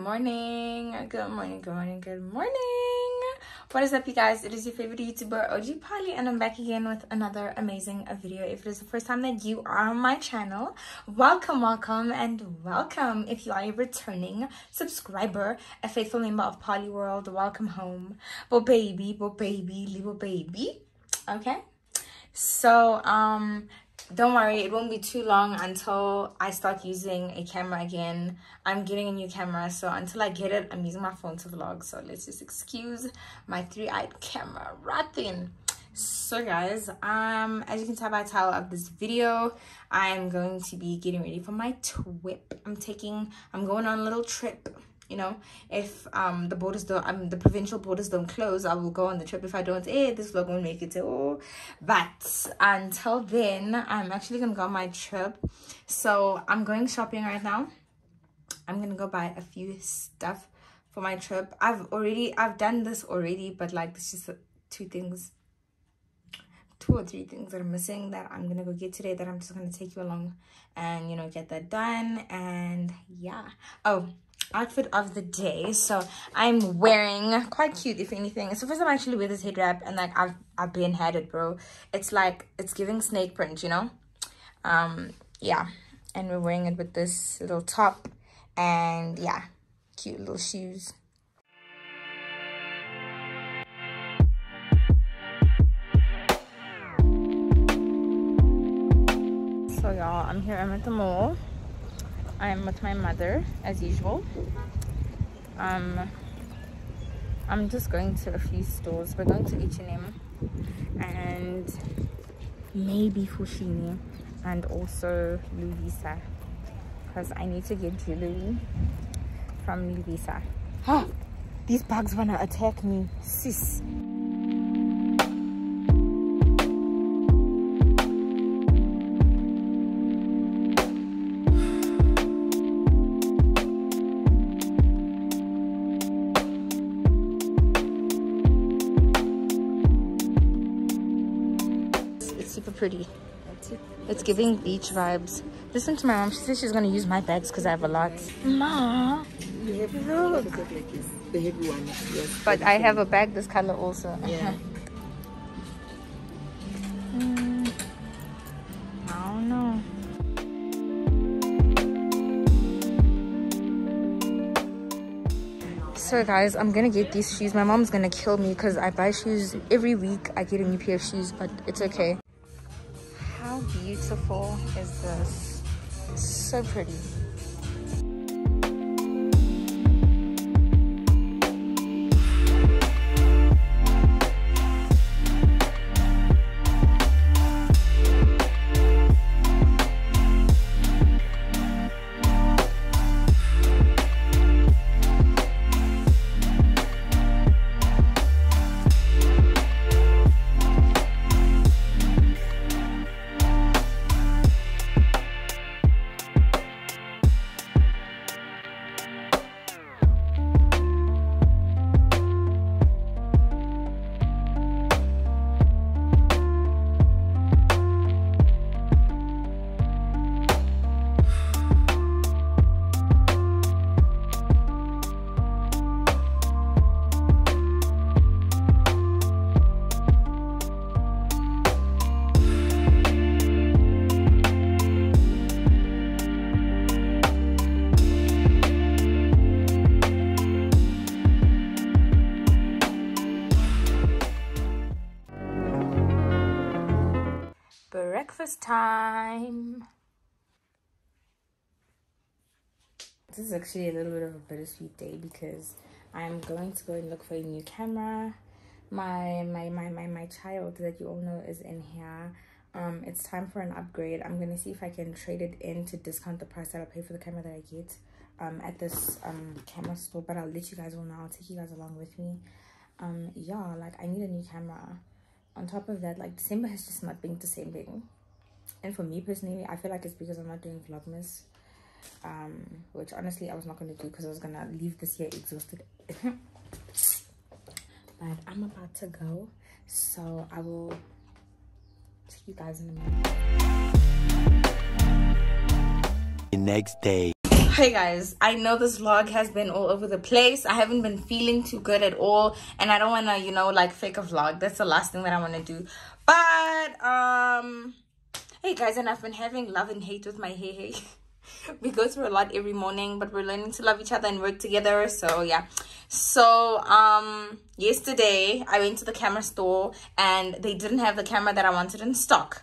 Morning, good morning, good morning, good morning. What is up, you guys? It is your favorite YouTuber, OG Parley, and I'm back again with another amazing video. If it is the first time that you are on my channel, welcome, welcome, and welcome. If you are a returning subscriber, a faithful member of Parley World, welcome home. Bo baby, bo baby, little baby. Okay? So, um, don't worry it won't be too long until i start using a camera again. I'm getting a new camera so until i get it i'm using my phone to vlog. So let's just excuse my three-eyed camera right then. So guys um as you can tell by the title of this video i'm going to be getting ready for my trip. I'm taking i'm going on a little trip you know if um the borders don't um the provincial borders don't close i will go on the trip. If i don't eh this vlog won't make it to oh but until then i'm actually gonna go on my trip. So i'm going shopping right now. I'm gonna go buy a few stuff for my trip. I've already i've done this already but like it's just two things two or three things that are missing that I'm gonna go get today that I'm just gonna take you along and you know get that done. And yeah. Oh outfit of the day. So i'm wearing quite cute if anything. The first time i actually wear this head wrap and like i've i've been had it bro. It's like it's giving snake print you know? Um yeah. And we're wearing it with this little top and yeah cute little shoes. So y'all i'm here i'm at the mall I'm with my mother as usual. Um, I'm just going to a few stores. We're going to H&M and maybe Foschini and also Lovisa because I need to get jewelry from Lovisa. Ah, these bugs wanna attack me, sis. Pretty. It's giving beach vibes. Listen to my mom. She says she's going to use my bags because I have a lot. Ma, look. The heavy one. Yes. But I have a bag this color also. Yeah. mm, I don't know. So guys, I'm gonna get these shoes. My mom's gonna kill me because I buy shoes every week. I get a new pair of shoes, but it's okay beautiful is this? So pretty. Breakfast time. This is actually a little bit of a bittersweet day because I'm going to go and look for a new camera. My my my my my child that you all know is in here. Um, it's time for an upgrade. I'm gonna see if I can trade it in to discount the price that I'll pay for the camera that I get um at this um camera store. But I'll let you guys all know. I'll take you guys along with me. Um, yeah, like I need a new camera. On top of that, like December has just not been descending and for me personally i feel like it's because i'm not doing vlogmas um which honestly i was not going to do because i was gonna leave this year exhausted but i'm about to go so i will see you guys in a minute the next day Hey guys, I know this vlog has been all over the place. I haven't been feeling too good at all. And I don't want to, you know, like fake a vlog. That's the last thing that I want to do. But, um, hey guys, and I've been having love and hate with my hey hair. we go through a lot every morning, but we're learning to love each other and work together. So, yeah. So, um, yesterday I went to the camera store and they didn't have the camera that I wanted in stock.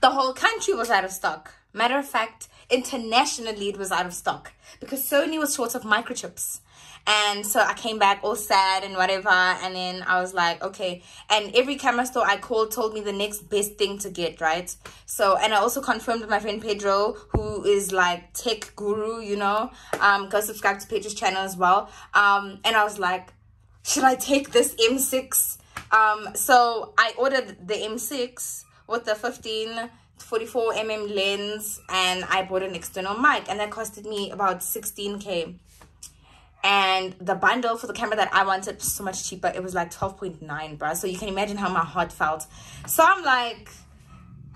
The whole country was out of stock. Matter of fact, internationally it was out of stock because Sony was short of microchips. And so I came back all sad and whatever. And then I was like, okay. And every camera store I called told me the next best thing to get, right? So, and I also confirmed with my friend Pedro, who is like tech guru, you know, um, go subscribe to Pedro's channel as well. Um, and I was like, should I take this M6? Um, so I ordered the M6 with the 15 44 mm lens and I bought an external mic and that costed me about 16k and the bundle for the camera that I wanted was so much cheaper. It was like 12.9 bro so you can imagine how my heart felt. So I'm like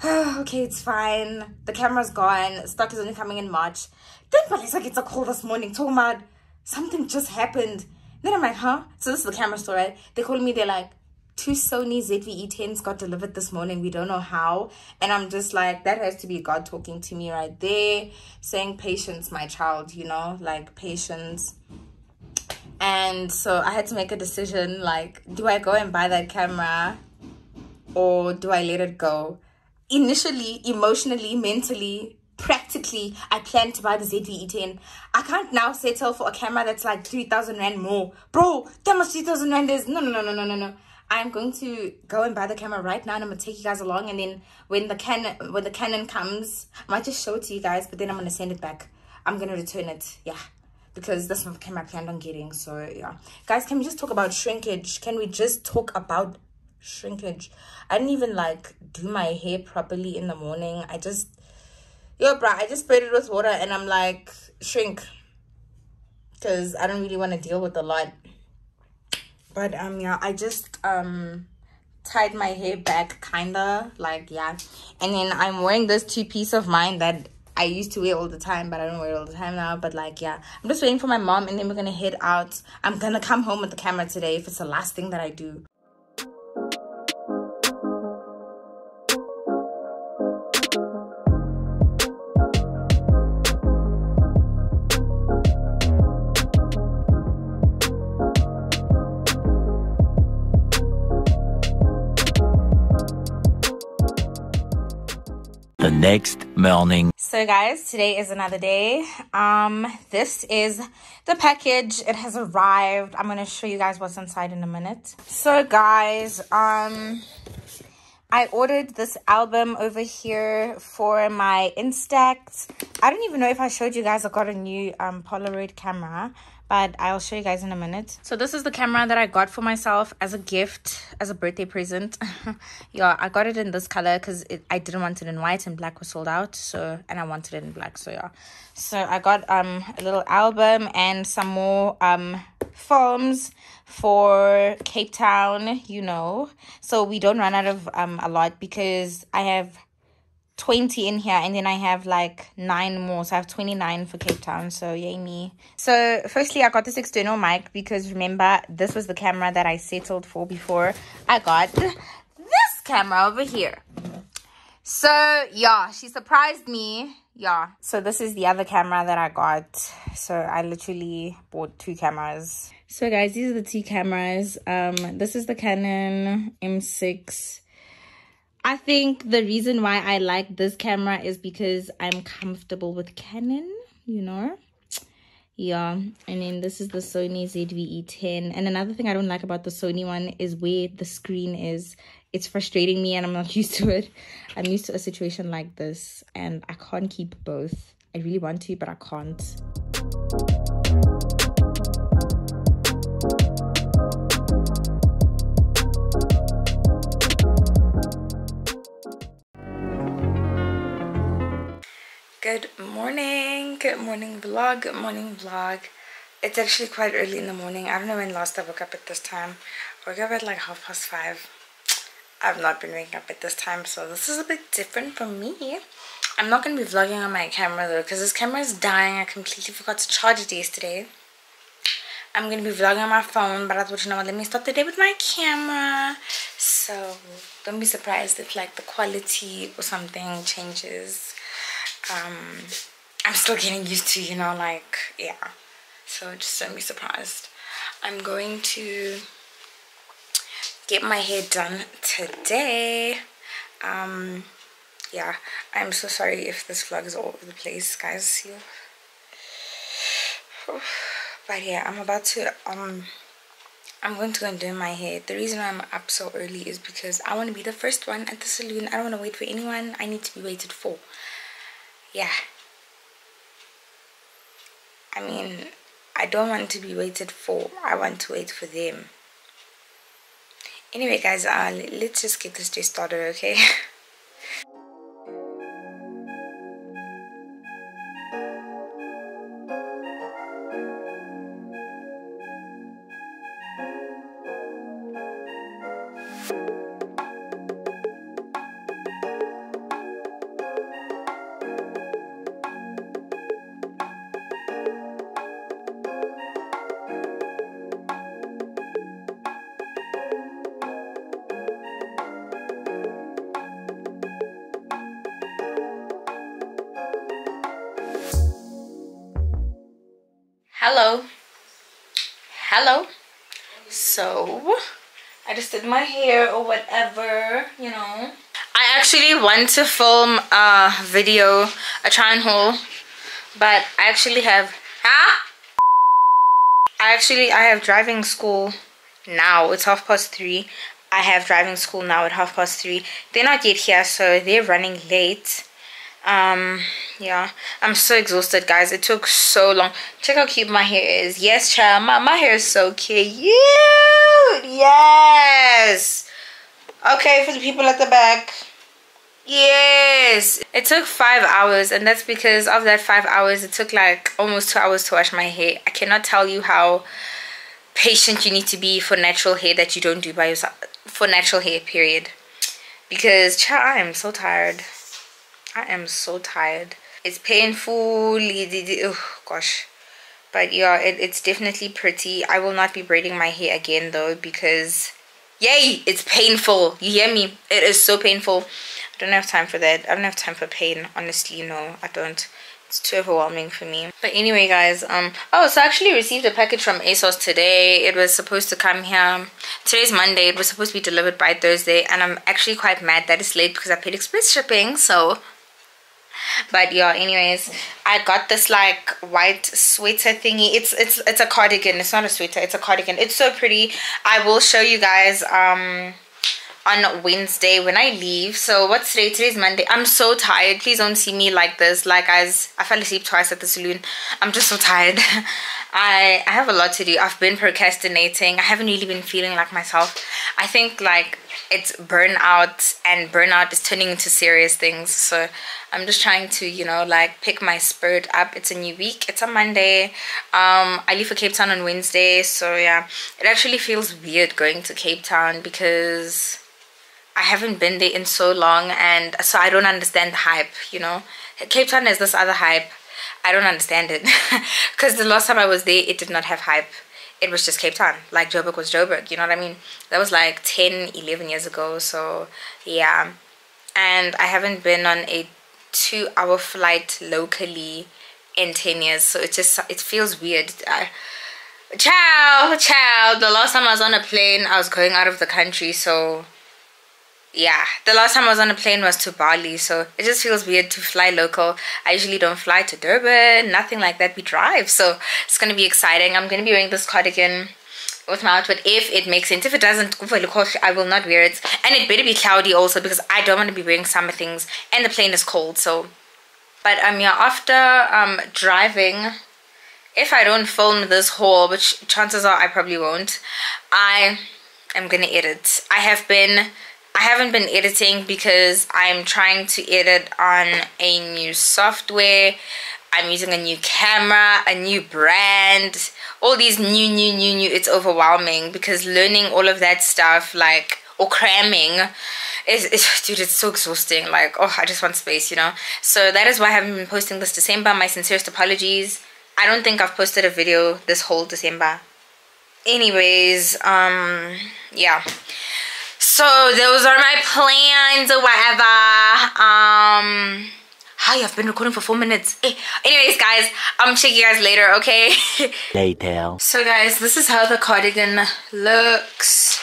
okay it's fine. The camera's gone. Stock is only coming in March. Then but Vanessa gets a call this morning talking about something just happened. Then I'm like huh? So this is the camera store right? They called me they're like two Sony ZV-E10s got delivered this morning. We don't know how. And I'm just like, that has to be God talking to me right there. Saying patience, my child, you know, like patience. And so I had to make a decision, like, do I go and buy that camera or do I let it go? Initially, emotionally, mentally, practically i planned to buy the ZV-E10 i can't now settle for a camera that's like 3000 rand more bro that much 3000 rand is no no no no no no no I'm going to go and buy the camera right now and I'm gonna take you guys along and then when the Canon when the Canon comes, I might just show it to you guys, but then I'm gonna send it back. I'm gonna return it, yeah. Because that's what camera I planned on getting. So yeah. Guys, can we just talk about shrinkage? Can we just talk about shrinkage? I didn't even like do my hair properly in the morning. I just yo bro, I just sprayed it with water and I'm like shrink. Cause I don't really want to deal with a lot but um yeah i just um tied my hair back kinda like yeah and then i'm wearing this two piece of mine that I used to wear all the time, but I don't wear it all the time now. But like, yeah, I'm just waiting for my mom and then we're gonna head out. I'm gonna come home with the camera today if it's the last thing that I do. Next morning. So guys, today is another day. Um, this is the package. It has arrived. I'm going to show you guys what's inside in a minute. So guys, um, I ordered this album over here for my Instax. I don't even know if I showed you guys I got a new um, Polaroid camera but I'll show you guys in a minute. So this is the camera that I got for myself as a gift, as a birthday present. yeah, I got it in this color because I didn't want it in white and black was sold out. So, and I wanted it in black. So yeah. So I got um a little album and some more um films for Cape Town, you know. So we don't run out of um a lot because I have 20 in here and then I have like nine more. So I have 29 for Cape Town. So yay me. So firstly I got this external mic because remember this was the camera that I settled for before I got this camera over here so yeah she surprised me. Yeah. So this is the other camera that I got. So I literally bought two cameras. So guys these are the two cameras. Um this is the Canon M6 I think the reason why I like this camera is because I'm comfortable with Canon, you know. Yeah, and then this is the Sony ZV-E10. And another thing I don't like about the Sony one is where the screen is. It's frustrating me and I'm not used to it. I'm used to a situation like this and I can't keep both. I really want to, but I can't. Good morning good morning vlog good morning vlog it's actually quite early in the morning i don't know when last i woke up at this time I woke up at like half past five i've not been waking up at this time so this is a bit different for me I'm not gonna be vlogging on my camera though because this camera is dying. I completely forgot to charge it yesterday. I'm gonna be vlogging on my phone, but I thought you know what, let me start the day with my camera. So don't be surprised if like the quality or something changes. Um I'm still getting used to, you know, like yeah. So just don't be surprised. I'm going to get my hair done today. Um yeah i'm so sorry if this vlog is all over the place guys You... but yeah i'm about to um i'm going to go and do my hair the reason i'm up so early is because i want to be the first one at the salon i don't want to wait for anyone i need to be waited for yeah. I mean i don't want to be waited for. I want to wait for them. Anyway guys uh let's just get this day started okay hello. Hello. So i just did my hair or whatever you know. I actually want to film a video a try and haul but i actually have huh? I actually i have driving school now. It's half past three. I have driving school now at half past three. They're not yet here so they're running late um yeah. I'm so exhausted guys. It took so long. Check how cute my hair is. Yes child. My, my hair is so cute. Yes. Okay for the people at the back. Yes. It took five hours and that's because of that five hours it took like almost two hours to wash my hair. I cannot tell you how patient you need to be for natural hair that you don't do by yourself for natural hair period. Because child i'm so tired I am so tired. It's painful. Oh, gosh. But yeah, it, it's definitely pretty. I will not be braiding my hair again though because yay, it's painful. You hear me? It is so painful. I don't have time for that. I don't have time for pain. Honestly, no, I don't. It's too overwhelming for me. But anyway, guys, um, oh, so I actually received a package from ASOS today. It was supposed to come here. Today's Monday. It was supposed to be delivered by Thursday. And I'm actually quite mad that it's late because I paid express shipping. So but yeah anyways i got this like white sweater thingy it's it's it's a cardigan it's not a sweater it's a cardigan it's so pretty i will show you guys um on Wednesday when I leave. So what's today? Today's Monday. I'm so tired. Please don't see me like this. Like guys, I fell asleep twice at the saloon. I'm just so tired. I, I have a lot to do. I've been procrastinating. I haven't really been feeling like myself. I think like it's burnout and burnout is turning into serious things. So I'm just trying to, you know, like pick my spirit up. It's a new week. It's a Monday. Um, I leave for Cape Town on Wednesday. So yeah, it actually feels weird going to Cape Town because I haven't been there in so long and so I don't understand the hype, you know. Cape Town is this other hype. I don't understand it because the last time I was there, it did not have hype. It was just Cape Town. Like Joburg was Joburg, you know what I mean? That was like 10, 11 years ago. So yeah. And I haven't been on a two hour flight locally in 10 years so it just it feels weird I, ciao ciao the last time i was on a plane i was going out of the country so yeah the last time i was on a plane was to bali so it just feels weird to fly local. I usually don't fly to durban nothing like that. We drive so it's gonna be exciting. I'm gonna be wearing this cardigan with my outfit. If it makes sense. If it doesn't i will not wear it. And it better be cloudy also because i don't want to be wearing summer things and the plane is cold so. But um yeah after um driving if i don't film this haul which chances are i probably won't i am gonna edit. I have been I haven't been editing because I'm trying to edit on a new software. I'm using a new camera, a new brand, all these new, new, new, new. It's overwhelming because learning all of that stuff, like or cramming is, it's, dude it's so exhausting. Like oh i just want space you know? So that is why i haven't been posting this december. My sincerest apologies. I don't think i've posted a video this whole december. Anyways um yeah so those are my plans or whatever. Um hi i've been recording for four minutes. Anyways guys i'm check you guys later okay? Later. so guys this is how the cardigan looks.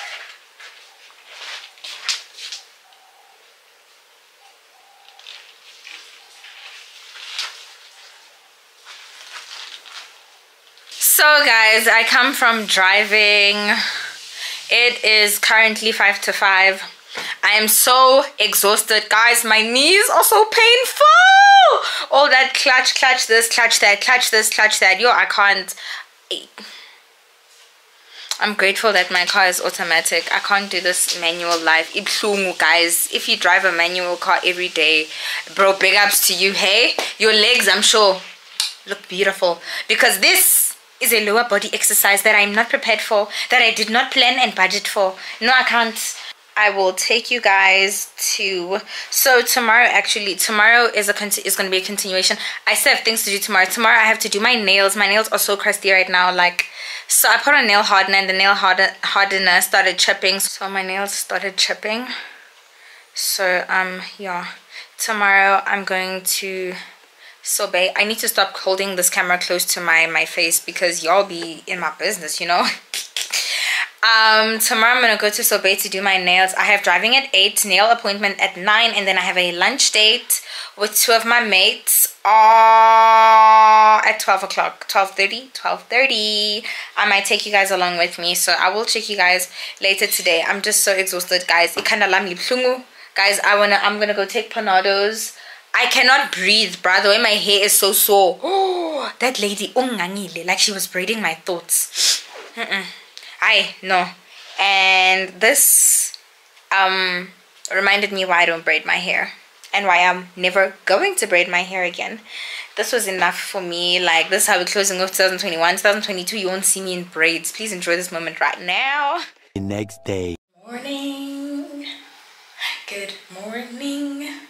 So guys i come from driving it is currently five to five i am so exhausted guys my knees are so painful all that clutch clutch this clutch that clutch this clutch that yo i can't I'm grateful that my car is automatic. I can't do this manual life. Guys. If you drive a manual car every day, bro, big ups to you, hey? Your legs, I'm sure, look beautiful. Because this is a lower body exercise that I'm not prepared for, that I did not plan and budget for. No, I can't. I will take you guys to so tomorrow actually tomorrow is a is going to be a continuation. I still have things to do tomorrow. Tomorrow I have to do my nails. My nails are so crusty right now like so I put on nail hardener and the nail harden hardener started chipping. So my nails started chipping. So um yeah. Tomorrow I'm going to sorbet I need to stop holding this camera close to my my face because y'all be in my business you know? Um tomorrow i'm gonna go to sorbet to do my nails. I have driving at 8 nail appointment at 9 and then i have a lunch date with two of my mates uh, at 12 o'clock. 12:30. 12:30. i might take you guys along with me so i will check you guys later today. I'm just so exhausted guys. It kind of lami guys i wanna i'm gonna go take panados I cannot breathe, brother. The way my hair is so sore. Oh, that lady, ungangile, like she was braiding my thoughts. Mm -mm. I no. And this um reminded me why I don't braid my hair and why I'm never going to braid my hair again. This was enough for me. Like this is how we're closing off 2021. 2022, you won't see me in braids. Please enjoy this moment right now. The next day. Morning. Good morning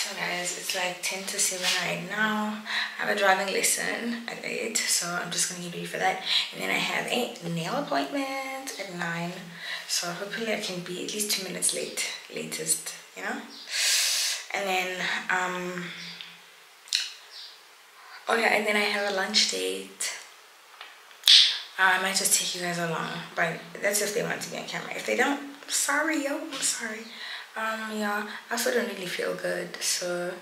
so guys it's like 10 to 7 right now. I have a driving lesson at 8 so i'm just gonna get ready for that. And then i have a nail appointment at 9 so hopefully i can be at least two minutes late latest you know? And then um oh yeah and then i have a lunch date. Uh, i might just take you guys along but that's if they want to be on camera. If they don't sorry yo i'm sorry. Um yeah i also don't really feel good so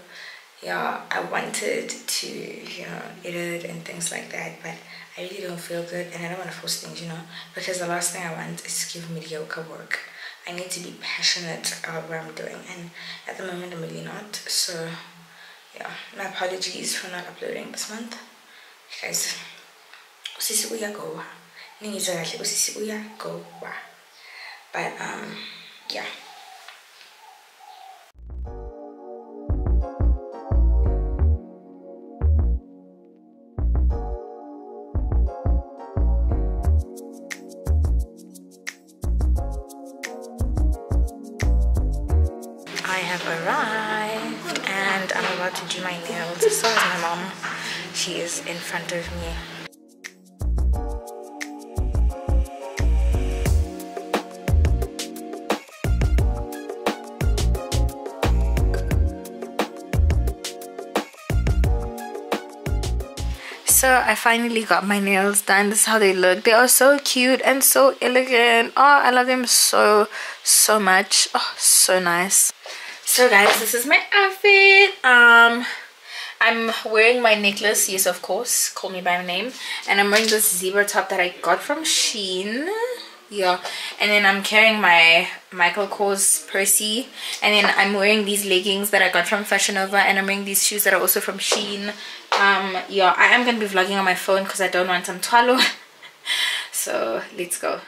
yeah i wanted to you know edit and things like that but i really don't feel good and i don't want to force things you know because the last thing i want is to give mediocre work. I need to be passionate about what i'm doing and at the moment i'm really not so yeah. My apologies for not uploading this month. Guys but um yeah to do my nails. So is my mom. She is in front of me. so I finally got my nails done. This is how they look. They are so cute and so elegant. Oh, I love them so, so much. Oh, so nice so guys this is my outfit. Um i'm wearing my necklace yes of course. Call me by my name. And i'm wearing this zebra top that i got from Shein. Yeah. And then i'm carrying my michael kors percy. And then i'm wearing these leggings that i got from fashion nova. And i'm wearing these shoes that are also from Shein. Um yeah i am gonna be vlogging on my phone because i don't want some twalo. So let's go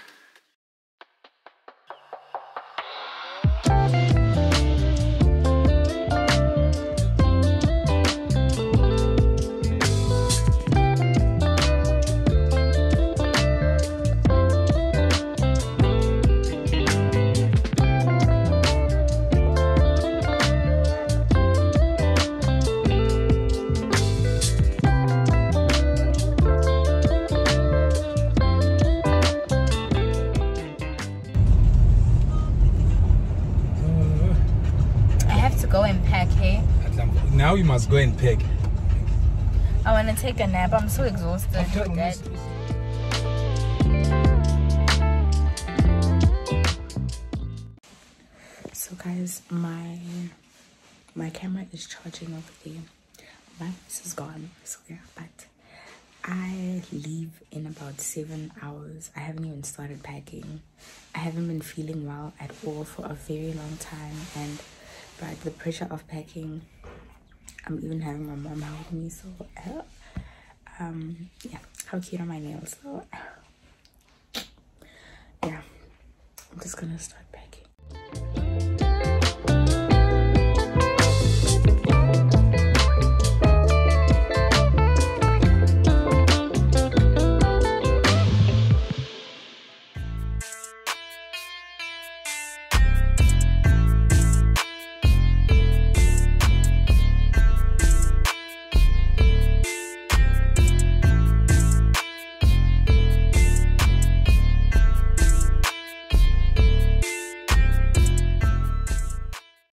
you must go and pack. I want to take a nap. I'm so exhausted. Okay, with that. So guys, my my camera is charging over there. My voice is gone, so yeah, but I leave in about seven hours. I haven't even started packing. I haven't been feeling well at all for a very long time and but the pressure of packing I'm even having my mom help me so uh, um yeah how cute are my nails? So yeah i'm just gonna start packing